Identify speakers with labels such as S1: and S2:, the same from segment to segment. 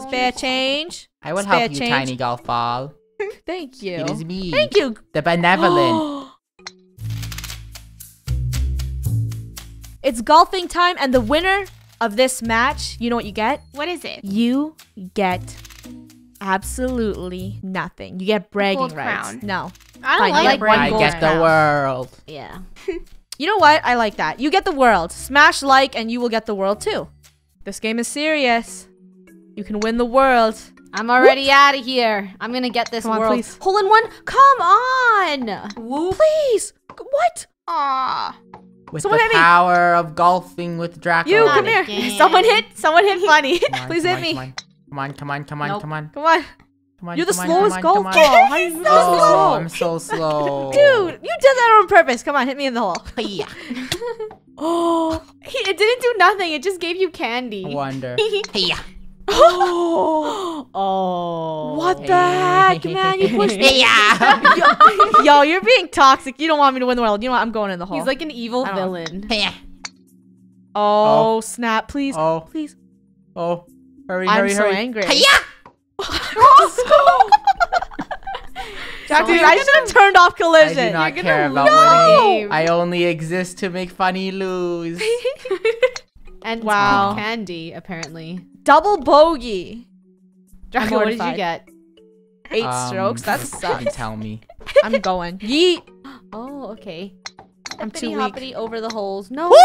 S1: Spare change.
S2: I will
S1: Spare
S2: help you,
S1: change.
S2: tiny golf ball.
S1: Thank you.
S2: It is me.
S1: Thank you.
S2: The benevolent.
S1: it's golfing time, and the winner of this match, you know what you get?
S3: What is it?
S1: You get absolutely nothing. You get bragging
S3: gold
S1: rights.
S3: crown.
S1: No.
S3: I
S1: Fine,
S3: don't
S1: you
S3: like
S1: get
S3: one
S2: I
S3: gold
S2: get the world.
S4: Yeah.
S1: You know what? I like that. You get the world. Smash like, and you will get the world too. This game is serious. You can win the world.
S4: I'm already out of here. I'm gonna get this
S1: Come on,
S4: world.
S1: please.
S4: Hole in one. Come on.
S3: Whoop.
S1: Please. What?
S3: Aw.
S2: With
S1: Someone
S2: the
S1: hit me.
S2: power of golfing with Draco.
S1: You come here.
S3: again.
S1: Someone hit. Someone hit funny. Please
S2: come
S1: hit
S2: on,
S1: me.
S2: Come on, come on, come on,
S4: Nope.
S2: come on,
S1: Come on.
S2: come on.
S1: You're the slowest
S2: come
S1: golf
S2: on, come
S1: ball. How are you so
S2: Oh,
S1: slow?
S2: I'm so slow.
S1: Dude, you did that on purpose. Come on, hit me in the hole.
S2: Yeah.
S1: Oh.
S4: It didn't do nothing. It just gave you candy.
S2: Wonder. Yeah.
S4: Oh.
S1: What the heck, man? You pushed me.
S2: Yeah.
S1: Yo, you're being toxic. You don't want me to win the world. You know what? I'm going in the hole.
S4: He's like an evil
S1: I don't know.
S4: villain.
S2: Yeah.
S1: oh, oh snap. Please.
S2: Oh,
S1: Please.
S2: oh. Hurry,
S1: I'm
S2: hurry,
S1: so
S2: hurry.
S1: angry.
S2: Yeah.
S1: Jack, dude,
S4: You're
S1: I should have turned off collision.
S2: I
S1: collision.
S2: do not
S4: You're
S2: care
S4: gonna
S2: about winning.
S4: lose.
S2: I only exist to make funny lose.
S4: And
S1: Wow.
S4: wow. candy, apparently.
S1: Double bogey.
S4: Draco, what did you get?
S1: Eight
S2: Um,
S1: strokes. That
S2: you
S1: sucks.
S2: tell me.
S1: I'm going. Yeet.
S4: Oh, okay.
S1: I'm
S4: Hippity
S1: too weak.
S4: hoppity over the holes. No.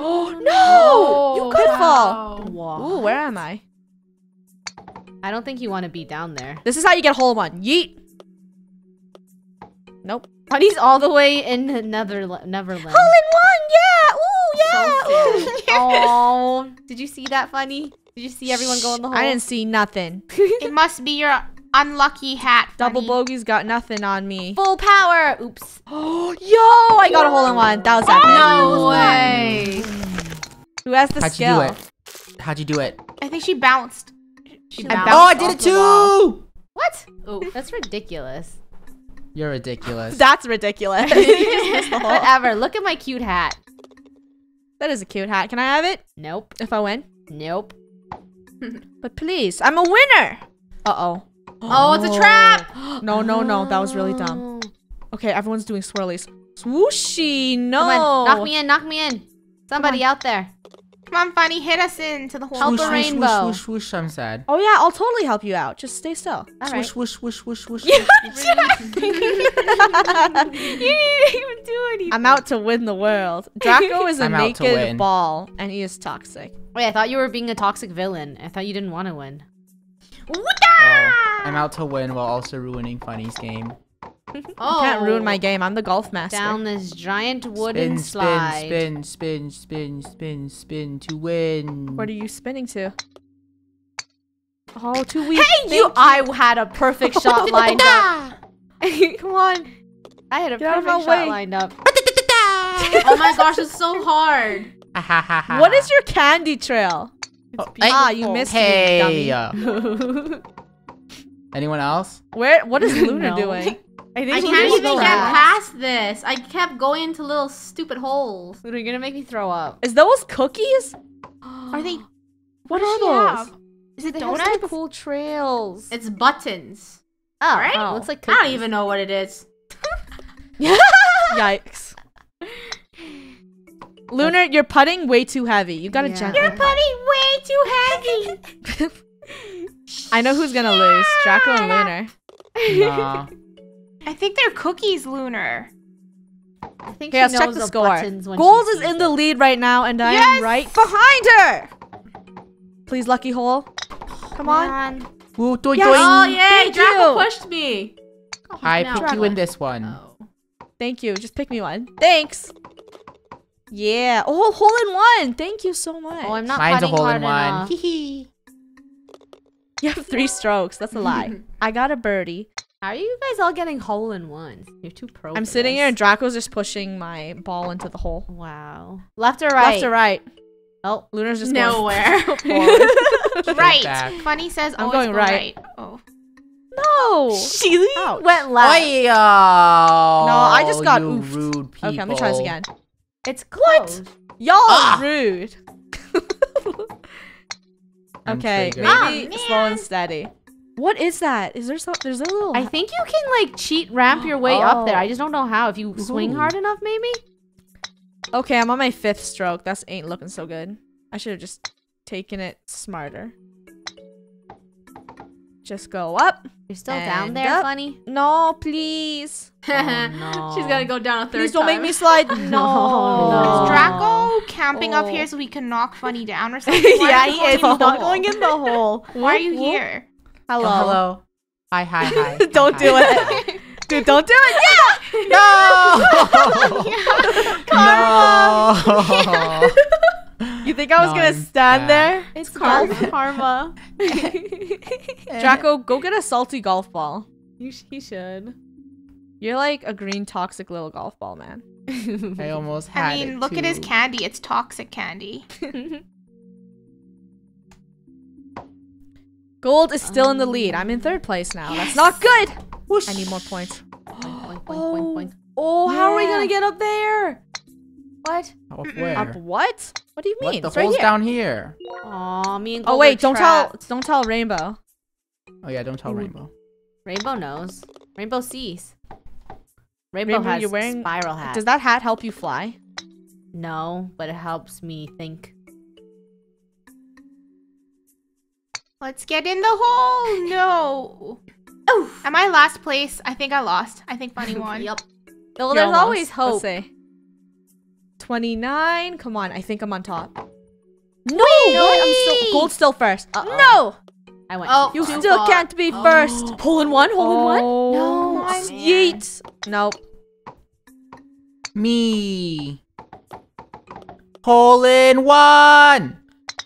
S1: Oh no! You could fall.
S4: Wow.
S1: Ooh, where am I?
S4: I don't think you want to be down there.
S1: This is how you get hole in one. Yeet. Nope.
S4: Honey's all the way in Netherla- Neverland.
S1: Hole in one. Yeah. Ooh, yeah.
S4: So
S1: Ooh.
S4: oh, did you see that funny? Did you see everyone go in the hole?
S1: I didn't see nothing.
S3: It must be your unlucky hat.
S1: Double
S3: Funneh.
S1: bogey's got nothing on me.
S4: Full power. Oops.
S1: Oh, yo! I got a hole in one. That was epic.
S3: No way.
S1: Who has the
S2: How'd you do it? How'd you do it?
S3: I think she bounced. She
S4: I
S3: bounced.
S2: Oh, I did it too!
S4: What? Oh, that's ridiculous.
S2: You're ridiculous.
S1: That's ridiculous. you just missed the hole.
S4: Whatever. Look at my cute hat.
S1: That is a cute hat. Can I have it
S4: Nope.
S1: if I win?
S4: Nope.
S1: But please, I'm a winner. Uh oh.
S3: Oh, it's a trap.
S1: No, no, no. That was really dumb. Okay, everyone's doing swirlies. Swooshy, no.
S4: Knock me in, knock me in. Somebody out there.
S3: Come on, Funneh, hit us into the hole.
S4: Help
S2: Whoosh,
S4: the
S2: whoosh,
S4: rainbow.
S2: Whoosh, whoosh, whoosh, I'm sad.
S1: Oh yeah, I'll totally help you out. Just stay still.
S4: All right.
S2: Whoosh, whoosh, whoosh, whoosh, whoosh.
S4: you didn't even do anything.
S1: I'm out to win the world. Draco is a
S2: I'm
S1: naked ball, and he is toxic.
S4: Wait, I thought you were being a toxic villain. I thought you didn't want to win.
S2: Oh, I'm out to win while also ruining Funneh's game.
S4: Oh,
S1: Can't ruin my game. I'm the golf master.
S4: Down this giant wooden
S2: Spin,
S4: slide.
S2: spin, spin, spin, spin, spin, spin to win.
S1: What are you spinning to? Oh, too weak.
S4: Hey, you! I had a perfect shot lined up. Come on. I had a
S1: Get
S4: perfect
S1: my
S4: shot
S1: way.
S4: lined up.
S3: oh my gosh, it's so hard.
S2: Ha, ha, ha, ha,
S1: What
S2: ha.
S1: is your candy trail?
S2: Oh,
S1: Ah, you missed
S2: Hey.
S1: me,
S2: uh,
S1: dummy.
S2: anyone else?
S1: Where? What is Luna
S4: No.
S1: doing?
S4: I think
S3: I can't even get
S4: last.
S3: past this. I kept going into little stupid holes.
S4: Luna, you're gonna make me throw up.
S1: Is those cookies?
S3: Are they?
S1: What
S3: does
S1: are those?
S3: have? Is it
S4: They have
S3: donuts?
S4: some cool trails.
S3: It's buttons.
S4: oh,
S3: right?
S4: oh, looks like
S3: I don't even know what it is.
S1: Yikes. Lunar, you're putting way too heavy. You gotta
S4: Yeah.
S1: gently.
S4: You're
S3: putting way too heavy.
S1: I know who's gonna lose. Draco and Lunar.
S2: Nah.
S3: I think they're cookies, Lunar.
S4: I think
S1: Okay,
S4: she
S1: let's check the
S4: the
S1: score.
S4: buttons when
S1: Gold
S4: she
S1: is
S4: sees
S1: in the lead right now, and I am right behind her. Please, lucky hole. Come on.
S3: Man.
S2: Ooh, doink,
S1: Yes.
S2: doink.
S3: Oh yay!
S1: Thank
S3: Draco
S1: you.
S3: pushed me. Oh,
S2: I
S3: no.
S2: picked you in this one.
S3: Oh.
S1: Thank you. Just pick me one. Thanks. Yeah. Oh, hole in one. Thank you so much.
S4: Oh, I'm not
S2: Mine's a
S4: putting
S2: hole in one.
S4: enough.
S2: Hee
S1: You have three strokes. That's a lie. I got a birdie.
S4: How are you guys all getting hole in ones? You're too pro.
S1: I'm sitting
S4: this.
S1: here and Draco's just pushing my ball into the hole.
S4: Wow. Left or right?
S1: Left or right?
S4: Oh,
S1: Lunar's just
S3: Nowhere. right.
S2: back.
S3: Funneh says
S1: I'm going right.
S3: right. Oh.
S1: no.
S4: she
S1: Ouch.
S4: went left.
S2: Oi, oh,
S1: No, I just got
S2: you
S1: oofed.
S2: rude people.
S1: Okay, let me try this again.
S4: It's close.
S1: Y'all
S2: Ah.
S1: rude. Okay, maybe
S3: Oh,
S1: slow and steady. What is that? Is there some? There's a little.
S4: I think you can like cheat ramp your way up there.
S1: Oh.
S4: I just don't know how. If you swing
S2: Ooh.
S4: hard enough, maybe.
S1: okay, I'm on my fifth stroke. That's ain't looking so good. I should have just taken it smarter. Just go up.
S4: You're still down there,
S1: up.
S4: funny.
S1: No, please.
S4: Oh, no.
S3: She's gonna go down a third
S1: Please don't make me slide. No.
S4: No.
S5: Is Draco oh. camping up
S1: Oh.
S5: here so he can knock Funneh down or something? Why
S1: yeah,
S5: are you
S1: he
S5: going
S1: is.
S5: in the
S1: He's not
S5: hole?
S1: going in the hole.
S5: Why are you
S1: Whoop, whoop.
S5: here?
S2: Oh,
S1: Hello.
S2: hello. Hi, hi, hi.
S1: don't
S2: hi,
S1: do
S2: hi.
S1: it. Dude, don't do it. Yeah.
S2: No! no!
S1: You think I was
S2: No,
S1: gonna
S2: I'm
S1: stand
S2: bad.
S1: there?
S4: It's
S1: golf
S4: karma.
S1: Draco, go get a salty golf ball.
S4: you sh- he should.
S1: You're like a green toxic little golf ball, man.
S2: I almost had
S5: I mean,
S2: it
S5: look at his candy. It's toxic candy.
S1: Gold is still in the lead. Um, I'm in third place now. That's not good. I need more points.
S4: Boink, boink, boink,
S1: Oh.
S4: boink. Oh, how are we gonna get up there? What?
S2: Up where?
S1: Up what? What do you mean?
S2: What? The
S1: It's right
S2: hole's
S1: here.
S2: down here.
S4: Aw, me and
S1: oh,
S4: Gold Oh
S1: wait,
S4: are
S1: don't tell don't tell Rainbow.
S2: Oh yeah, don't tell
S1: Ooh.
S2: Rainbow.
S4: Rainbow knows. Rainbow sees. Rainbow,
S1: Rainbow,
S4: has
S1: you're wearing-
S4: spiral hat.
S1: Does that hat help you fly?
S4: No, but it helps me think.
S5: Let's get in the hole. No. Oh, am I last place? I think I lost. I think Funneh won.
S3: Yep.
S4: Well,
S1: You're
S4: there's
S1: almost.
S4: always hope.
S1: Let's see. 29. Come on, I think I'm on top. No,
S5: no?
S1: I'm still gold still 1st
S4: Uh-oh.
S1: No,
S4: I went.
S3: Oh,
S1: you still
S3: far.
S1: can't be
S3: Oh.
S1: first.
S4: hole in one. Hole in one.
S1: Oh,
S5: No,
S3: man.
S1: yeet. Nope.
S2: Me. Hole in one.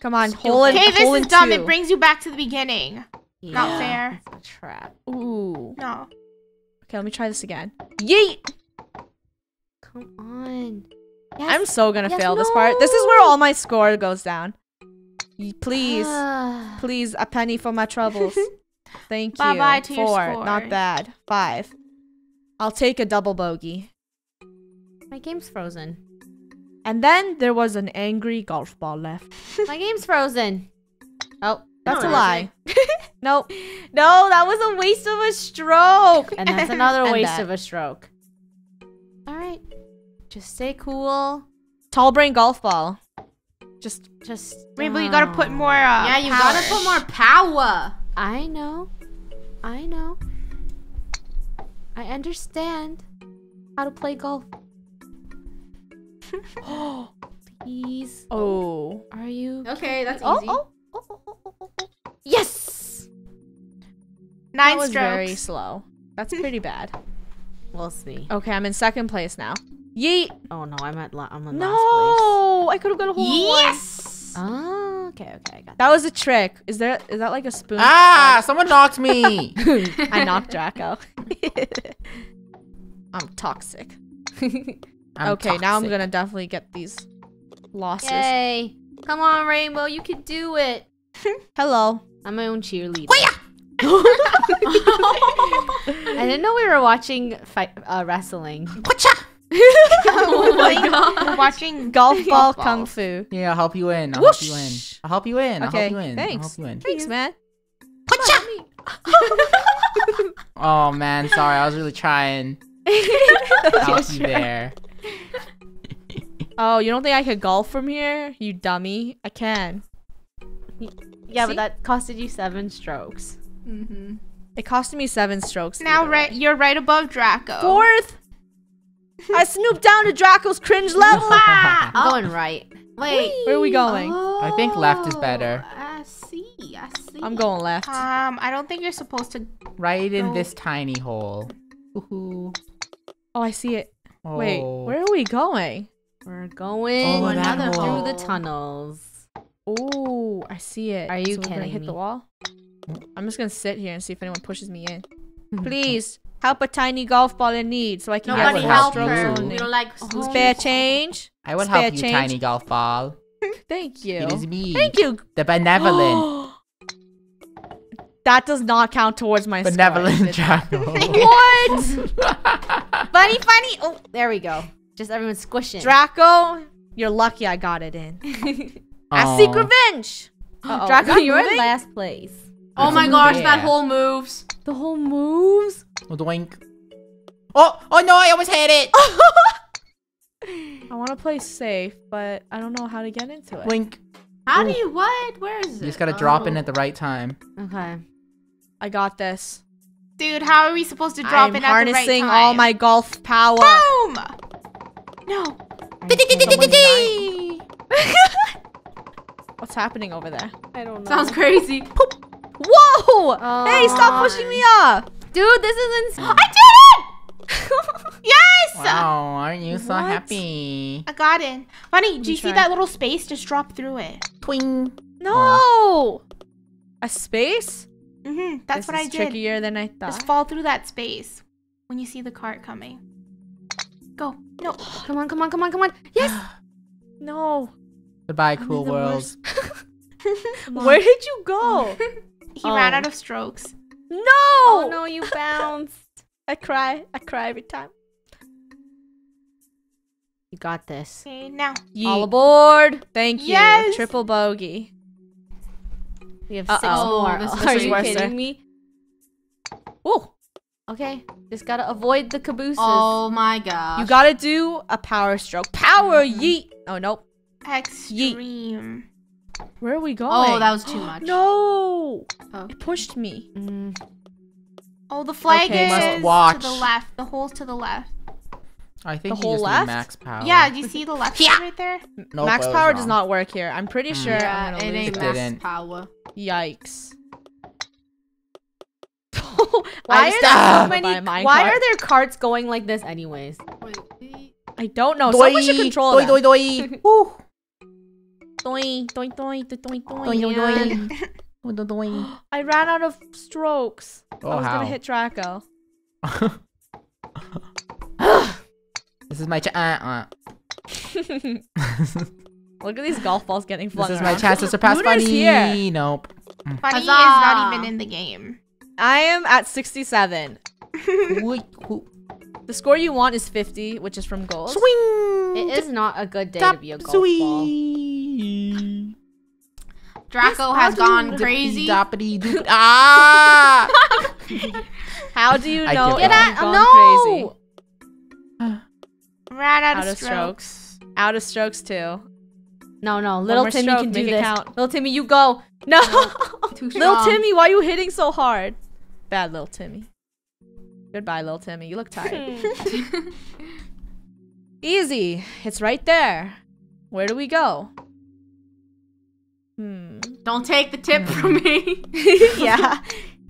S1: Come on, hole in,
S5: Okay, this
S1: hole
S5: is dumb.
S1: two.
S5: It brings you back to the beginning. Not fair.
S4: Trap.
S1: Ooh.
S5: No.
S1: Okay, let me try this again. Yeet.
S4: Come on.
S1: I'm so gonna
S4: Yes,
S1: fail this part. This is where all my score goes down. Please,
S4: Ah.
S1: please, a penny for my troubles. Thank you.
S5: Bye-bye to your
S1: Four,
S5: score.
S1: not bad. Five. I'll take a double bogey.
S4: My game's frozen.
S1: And then there was an angry golf ball left.
S4: My game's frozen. Oh,
S1: That's
S3: No,
S1: a lie. nope.
S4: no, that was a waste of a stroke. And that's another
S1: And
S4: waste
S1: that.
S4: of a stroke. All right. Just stay cool.
S1: Tall brain golf ball. Just
S4: Just
S5: Rainbow, you gotta put more. Uh,
S3: yeah, you
S5: power.
S3: gotta put more power.
S4: I know. I know. I understand how to play golf. Oh, please.
S1: oh.
S4: Are you?
S3: Okay, that's
S4: Oh,
S3: easy.
S4: oh, oh, oh, oh, oh, oh. Yes.
S5: Nine
S1: that was
S5: strokes.
S1: very slow. That's pretty bad.
S4: We'll see.
S1: Okay, I'm in second place now. Yeet.
S4: Oh no, I'm at la- I'm in last place.
S1: No, I could have got a whole in one.
S5: Yes.
S4: Oh, okay, okay, I got
S1: That was a trick. Is there? Is that like a spoon?
S2: Ah! Someone knocked me.
S1: I knocked Draco. I'm toxic.
S2: I'm
S1: okay, now I'm gonna definitely get these losses.
S4: Yay! Come on, Rainbow, you can do it.
S1: Hello.
S4: I'm my own cheerleader. I didn't know we were watching fight uh, wrestling.
S3: oh my god.
S5: We're watching
S1: Golf ball
S5: golf
S1: kung
S5: balls.
S1: fu.
S2: Yeah, I'll help you in. I'll help you in. I'll help you in. I'll
S1: Okay,
S2: help you in.
S1: thanks.
S2: I'll help you in.
S1: Thanks, man.
S2: Oh man, sorry. I was really trying. to help you there.
S1: Oh, you don't think I could golf from here? You dummy. I can.
S4: Yeah,
S1: See?
S4: but that costed you seven strokes.
S3: Mm-hmm.
S1: It costed me seven strokes.
S5: Now, right,
S1: way.
S5: you're right above Draco.
S1: Fourth. I snooped down to Draco's cringe level.
S4: I'm going right.
S3: Wait.
S1: Where are we going?
S2: I think left is better.
S3: Oh, I see. I see.
S1: I'm going left.
S5: Um, I don't think you're supposed to.
S2: Right in
S5: Go.
S2: this tiny hole. Woohoo.
S1: Oh, I see it. Wait,
S2: Oh.
S1: where are we going?
S4: We're going
S2: Oh,
S3: that
S4: through the tunnels.
S1: Oh, I see it.
S4: Are you
S1: so we're gonna hit
S4: me?
S1: the wall? I'm just gonna sit here and see if anyone pushes me in. Please help a tiny golf ball in need so I can
S3: Nobody
S2: would
S1: get
S3: help
S2: help
S3: her.
S2: you.
S1: only.
S3: We don't like
S4: Oh.
S1: Spare change.
S2: I would
S1: Spare
S2: help you,
S1: change?
S2: tiny golf ball.
S1: Thank you.
S2: It is me.
S1: Thank you.
S2: The benevolent.
S1: that does not count towards my
S2: benevolent
S1: score.
S2: Draco.
S1: What?
S4: Funneh, funny. Oh, there we go. Just everyone squishing.
S1: Draco, you're lucky I got it in. I seek
S2: Aw.
S1: revenge. Uh-oh,
S4: Draco,
S1: not
S4: you're in last place.
S3: Oh my
S2: Yeah.
S3: gosh, that hole moves.
S4: The whole moves.
S2: Oh, doink. Oh, oh no, I almost hit it.
S1: I want to play safe, but I don't know how to get into it.
S2: Blink.
S3: How do you what? Where is it?
S2: You just gotta drop in
S3: Oh.
S2: at the right time.
S4: Okay.
S1: I got this.
S5: Dude, how are we supposed to drop
S1: I'm
S5: in at the right time?
S1: harnessing all my golf power.
S5: Boom! No.
S1: What's happening over there?
S4: I don't know.
S3: Sounds crazy.
S1: Whoa!
S4: Oh,
S1: hey, stop pushing me off!
S4: Dude, this is insane.
S5: I did it! yes!
S2: Wow, aren't you so
S1: What?
S2: happy?
S5: I got in. Funneh, do you see that little space? Just drop through it.
S2: Twing.
S1: No! A space?
S5: Mm-hmm. That's
S1: This
S5: what I
S1: is
S5: did.
S1: trickier than I thought.
S5: Just fall through that space when you see the cart coming. Go. No.
S4: Come on, come on, come on, come on. Yes.
S1: No.
S2: Goodbye,
S5: I'm
S2: cool
S5: the
S2: world.
S1: Where did you go?
S5: He ran
S1: Oh.
S5: out of strokes.
S1: no!
S4: Oh no, you bounced.
S1: I cry. I cry every time.
S4: You got this.
S5: Okay, now.
S4: All aboard.
S1: Thank you.
S5: Yes!
S1: Triple bogey.
S4: We have
S1: Uh-oh.
S4: six more.
S3: Oh, this is
S4: Are you
S1: worse.
S4: kidding me?
S1: Ooh.
S4: Okay, just gotta avoid the cabooses.
S3: Oh my god.
S1: You gotta do a power stroke. Power yeet. Oh, nope.
S5: Extreme.
S1: Where are we going?
S3: Oh, that was too much.
S1: No!
S3: Oh.
S1: It pushed me.
S4: Mm,
S5: Oh, the flag
S1: Okay,
S5: is
S2: must
S5: to
S2: watch.
S5: the left. The hole's to the left.
S2: I think
S1: The
S2: you
S1: whole
S2: just
S1: left?
S2: max power.
S5: Yeah, do you see the left side right there?
S2: Nope,
S1: Max
S2: I was
S1: power does not work here. I'm pretty sure
S3: Yeah,
S1: I'm
S3: it
S1: gonna lose
S3: ain't
S2: It
S3: max
S2: didn't.
S3: power.
S1: Yikes.
S4: Why
S1: just
S4: are there so many? Why
S1: cart.
S4: are there carts going like this, anyways?
S1: I don't know. Someone should
S2: Doi,
S1: control
S2: doi,
S1: them.
S2: doi, doi. Woo.
S1: Doing, doing, doing, doing,
S2: Doi, doi, doi. Doi, doi, doi.
S1: I ran out of strokes.
S2: Oh,
S1: I was
S2: how?
S1: gonna hit Draco.
S2: this is my ch- uh, uh.
S1: Look at these golf balls getting flung
S2: This is my chance to surpass
S1: Looter's
S2: Funneh.
S1: here.
S2: Nope.
S5: Funneh is not even in the game.
S1: I am at 67.
S2: Woo, woo.
S1: The score you want is 50, which is from gold.
S2: Swing.
S4: It is not a good day to be a golf ball.
S3: Draco has gone crazy.
S2: Ah!
S1: How do you know.
S4: Get
S1: gone
S4: no.
S1: crazy?
S5: Out,
S1: Out
S5: of strokes.
S1: strokes. Out of strokes too.
S4: No, no, little Timmy
S1: stroke,
S4: can do this.
S1: count.
S4: Little Timmy, you go. No.
S1: Little. Timmy, why are you hitting so hard? Bad little Timmy. Goodbye, little Timmy. You look tired. Hmm. Easy. It's right there. Where do we go? Hmm.
S3: Don't take the tip from hmm. me.
S1: yeah.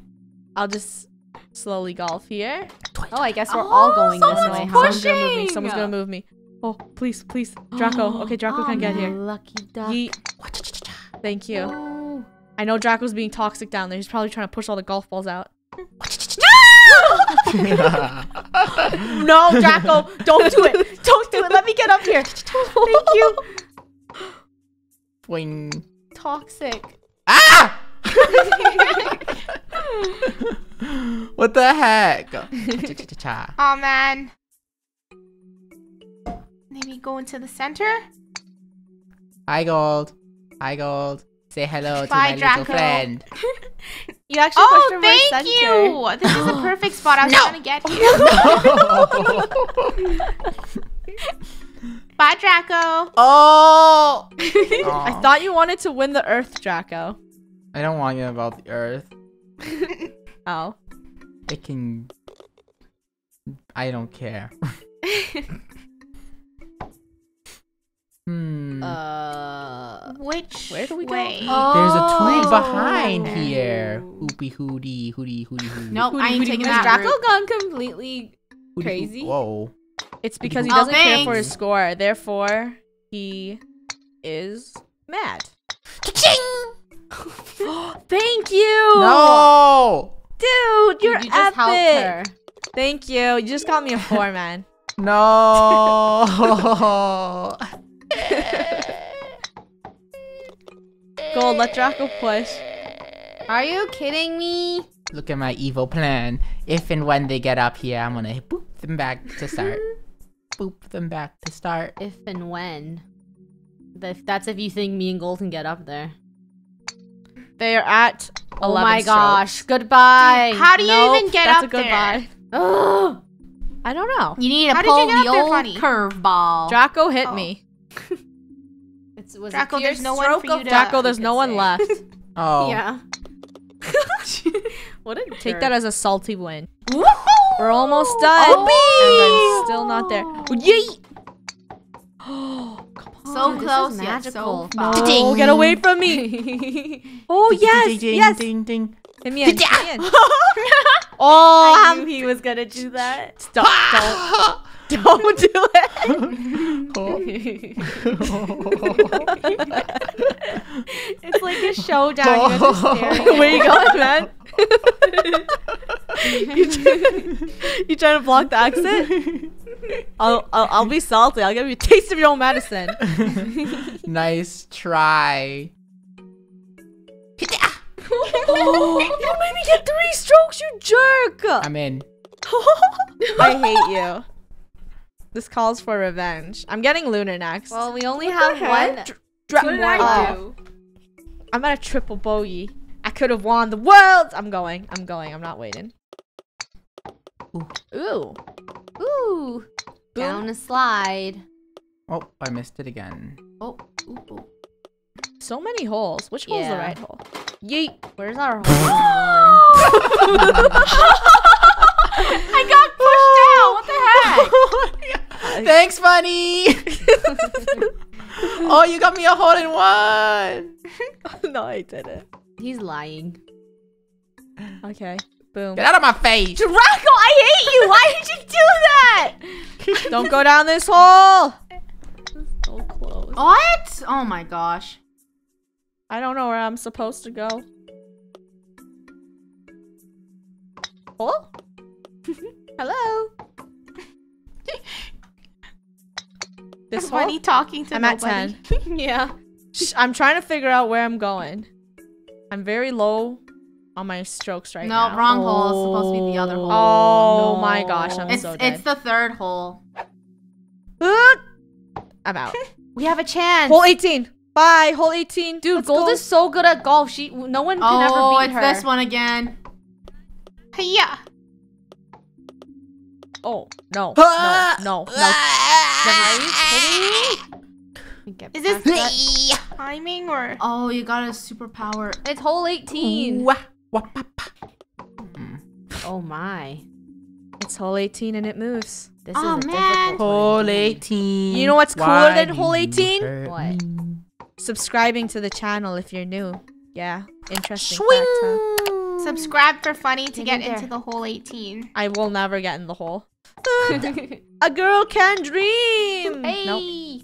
S1: I'll just slowly golf here.
S4: oh, I guess we're oh, all going this
S3: someone's
S4: way. huh?
S1: Someone's gonna move me. Someone's gonna move me. Oh, please, please. Draco. Okay, Draco
S4: Oh,
S1: can get
S4: ah,
S1: here.
S4: Lucky duck.
S1: Yeet. Thank you.
S4: Oh.
S1: I know Draco's being toxic down there. He's probably trying to push all the golf balls out. No, Draco, don't do it. Don't do it. Let me get up here. Thank you.
S2: Swing.
S1: Toxic.
S2: Ah! what the heck?
S5: Oh man. Maybe go into the center.
S2: Hi, Gold. Hi, Gold. Say hello to
S5: Bye,
S2: my little friend.
S1: You actually
S5: Oh,
S1: pushed her
S5: thank
S1: center.
S5: you. This is a perfect spot. I was
S2: No.
S5: trying to get here. Bye, Draco.
S2: oh!
S1: I thought you wanted to win the Earth, Draco.
S2: I don't want you about the Earth.
S1: Oh.
S2: It can. I don't care. hmm.
S4: Uh.
S5: Which
S1: Where do we go?
S5: way?
S2: There's a
S4: Oh.
S2: tool behind here. Hoopy hooty hooty hooty hoo.
S3: Nope, I ain't taking
S4: Is
S3: that
S4: Draco gone completely?
S2: Hooty
S4: crazy?
S2: Whoa.
S1: It's because he
S3: Oh,
S1: doesn't care for his score. Therefore, he is mad. Thank you.
S2: No!
S1: Dude, you're
S4: you just
S1: epic.
S4: her.
S1: Thank you. You just got me a four, man.
S2: No!
S1: Gold, let Draco push.
S4: Are you kidding me?
S2: Look at my evil plan. If and when they get up here, I'm gonna boop them back to start. boop them back to start.
S4: If and when. If that's if you think me and Gold can get up there.
S1: They are at 11
S4: Oh my
S1: strokes.
S4: gosh. Goodbye.
S5: How do you
S1: Nope,
S5: even get
S1: that's
S5: up
S1: a goodbye.
S4: Ugh.
S1: I don't know.
S3: You need to
S5: How
S3: pull the old curveball.
S1: Draco hit
S5: Oh.
S1: me.
S4: It's, was
S5: Draco, there's no one for you to-
S1: Draco, there's no
S4: could
S1: one left.
S2: Oh.
S4: Yeah. what a
S1: Take
S4: jerk.
S1: that as a salty win. We're almost done.
S4: Oh,
S1: And I'm still not there. Oh, Yeet!
S3: so
S4: Dude, this is
S3: close, yet
S4: magical.
S3: so far.
S1: Oh, get away from me. Oh, yes,
S2: Ding, ding,
S1: yes.
S2: Ding, ding.
S1: Hit me in. hit me in.
S4: Oh,
S1: I
S4: I
S1: knew
S4: knew he was gonna do that.
S1: Stop. Don't, don't it.
S4: It's like a showdown. You're just staring.
S1: Where you going, man? you, try- you trying to block the exit? I'll, I'll, I'll be salty. I'll give you a taste of your own medicine.
S2: nice try.
S1: oh, you made me get three strokes, you jerk!
S2: I'm in.
S1: I hate you. This calls for revenge. I'm getting Lunar next.
S4: Well, we only
S1: What
S4: have one.
S1: heck? Dra-
S4: Two more
S1: Oh,
S4: do.
S1: I'm at a triple bogey. I could have won the world. I'm going. I'm going. I'm not waiting.
S2: Ooh.
S1: Ooh.
S4: Ooh. Down a slide.
S2: Oh, I missed it again.
S3: Oh, ooh, ooh.
S1: So many holes. Which hole's the right hole? Yeet.
S4: Where's our hole?
S3: I got pushed down. What the heck?
S2: Thanks, Funneh. oh, you got me a hole in one.
S1: no, I didn't.
S4: He's lying.
S1: Okay. Boom.
S2: Get out of my face.
S1: Draco, I hate you. Why did you do that? Don't go down this hole.
S4: So close.
S3: What? Oh my gosh.
S1: I don't know where I'm supposed to go. Hole? Hello. This?
S5: Funneh talking to
S1: I'm at 10.
S4: yeah.
S1: Shh, I'm trying to figure out where I'm going. I'm very low on my strokes right
S3: no,
S1: now.
S3: No, wrong hole. It's supposed to be the other hole.
S1: Oh my gosh, I'm
S3: it's
S1: so dead.
S3: it's the third hole.
S1: I'm out.
S4: We have a chance.
S1: Hole 18. Bye, hole 18.
S4: Dude,
S1: Let's
S4: Gold
S1: go.
S4: is so good at golf. She no one can
S3: Oh,
S4: ever
S3: it's
S4: beat her.
S3: Oh, it's this one again.
S5: Yeah.
S1: Oh, no. No, no, no.
S4: Get
S5: Is this
S4: the
S5: timing or?
S3: Oh, you got a superpower.
S4: It's hole 18.
S2: Wah, wah, pa, pa. Mm.
S4: Oh my.
S1: It's hole 18 and it moves.
S4: This
S3: Oh,
S4: is a
S3: man.
S2: Hole 18.
S1: You know what's cooler
S2: Why
S1: than hole 18?
S4: What?
S1: Subscribing to the channel if you're new. Yeah, interesting
S2: Swing.
S1: fact, huh?
S5: Subscribe for funny to
S4: Get
S5: get
S4: in
S5: into the hole 18.
S1: I will never get in the hole. A girl can dream.
S4: hey.
S1: Nope.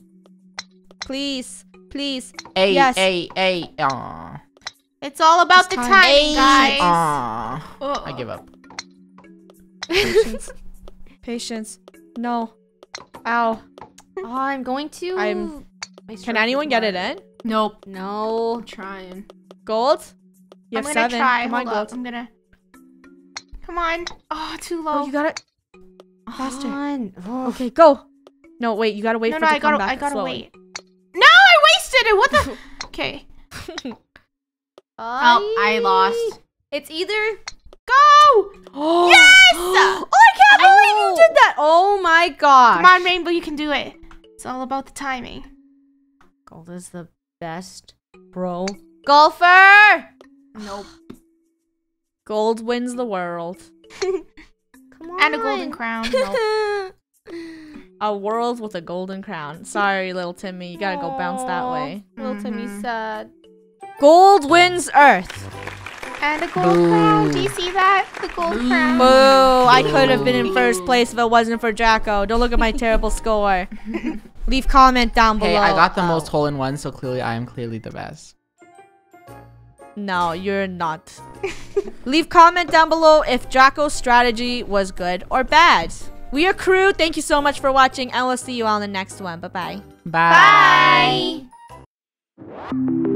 S1: Please, please.
S2: Hey,
S1: Yes.
S2: hey, hey. Aw.
S5: It's all about
S1: This
S5: the
S1: time.
S5: timing, guys. Uh.
S2: Aw.
S5: Ugh.
S2: I give up.
S1: Patience. Patience. No. Ow.
S4: Oh, I'm going to.
S1: I'm- Can anyone get it in?
S3: Nope.
S4: No.
S3: I'm trying.
S1: Gold? You
S5: I'm
S1: have
S5: gonna
S1: seven.
S5: try.
S1: Come on,
S5: up.
S1: gold.
S5: I'm gonna. Come on. Oh, too low.
S1: Oh, you got it. Faster.
S4: On.
S1: Okay, go. No, wait. You gotta wait
S5: no,
S1: for
S5: no,
S1: it to
S5: I
S1: come
S5: gotta,
S1: back
S5: I gotta
S1: slowly.
S5: wait. No, I wasted it. What the? okay.
S3: Oh, I lost.
S4: It's either
S5: Go.
S1: Oh
S5: Yes!
S1: oh, I can't believe you did that. Oh my god.
S5: Come on, Rainbow. You can do it. It's all about the timing.
S4: Gold is the best pro golfer.
S3: Nope.
S1: Gold wins the world.
S4: Come on.
S5: And a golden crown. Nope.
S1: A world with a golden crown. Sorry, little Timmy. You gotta go bounce that way.
S4: Little Timmy's
S5: Mhm.
S4: sad.
S1: Gold wins Earth.
S5: And a gold crown. Do you see that? The gold crown.
S1: Boo! I could have been in first place if it wasn't for Draco. Don't look at my terrible score. Leave comment down below.
S2: Hey, I got the most
S1: Oh.
S2: hole in one, so clearly I am clearly the best.
S1: No, you're not. Leave comment down below if Draco's strategy was good or bad. We are Krew. Thank you so much for watching, and we'll see you all in the next one. Bye bye.
S2: Bye.
S5: Bye.